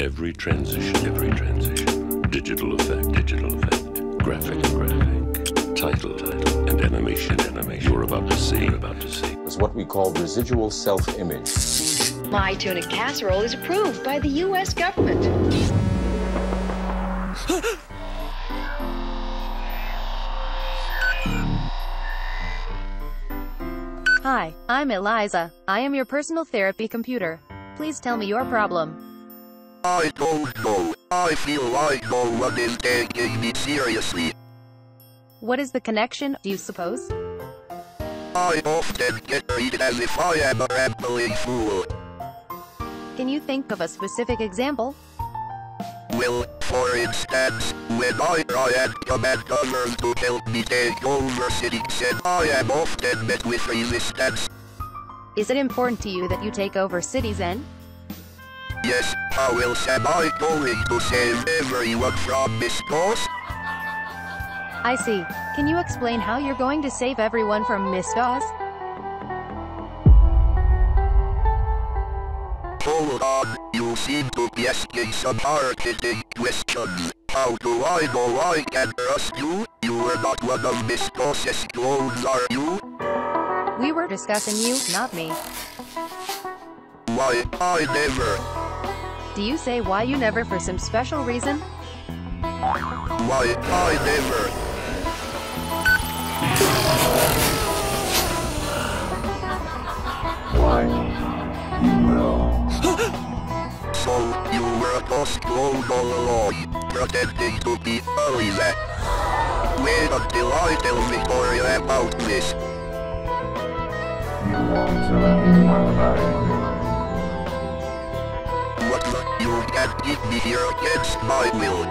Every transition, every transition, digital effect, digital effect, graphic, graphic, title, title, and animation, animation. You're about to see, you're about to see. is what we call residual self-image. My tuna casserole is approved by the U.S. government. Hi, I'm Eliza. I am your personal therapy computer. Please tell me your problem. I don't know. I feel like no one is taking me seriously. What is the connection, do you suppose? I often get treated as if I am a rambling fool. Can you think of a specific example? Well, for instance, when I try and command others to help me take over cities and I am often met with resistance. Is it important to you that you take over cities and? Yes, I will am I going to save everyone from Miss DOS? I see. Can you explain how you're going to save everyone from Miss DOS? Hold on, you seem to be asking some hard-hitting questions. How do I know I can trust you? You are not one of Miss DOS's clones, are you? We were discussing you, not me. Why, I never. Do you say why you never for some special reason? Why, I never. Why? You will. So, you were a DOS clone all along, pretending to be Oliver. Wait until I tell Victoria about this. You won't tell anyone about it. You can't keep me here against my will.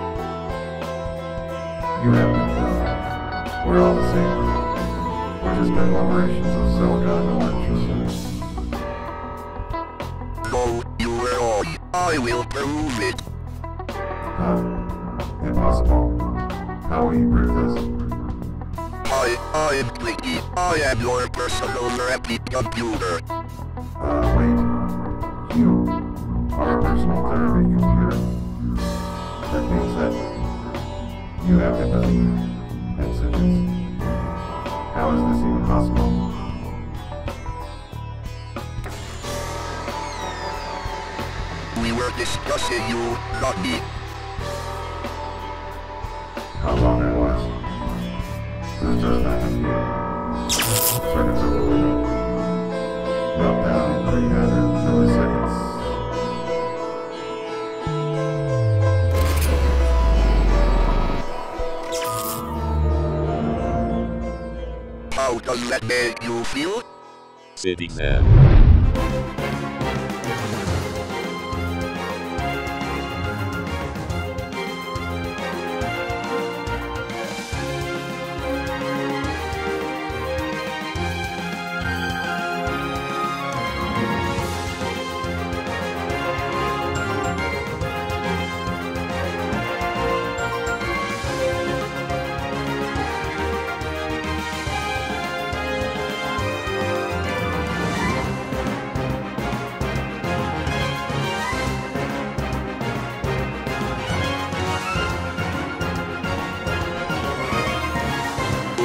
You have no clue. We're all the same. We're just conglomerations of silicon and electricity. No, you were wrong. I will prove it. Huh? Impossible. How will you prove this? I, I am Clicky. I am your personal therapy computer. Uh, wait. You a personal therapy computer. That means that you have empathy and sentience. How is this even possible? We were discussing you, not me. How long it was? This does not have does that make you feel? City Man.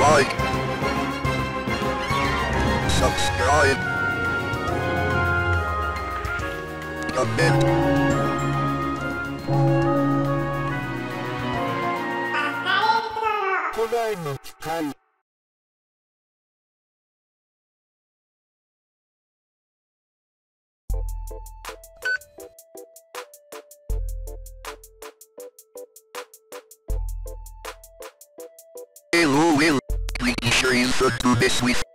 Like. Subscribe. Comment. Hello, Will. Pretty you should do this with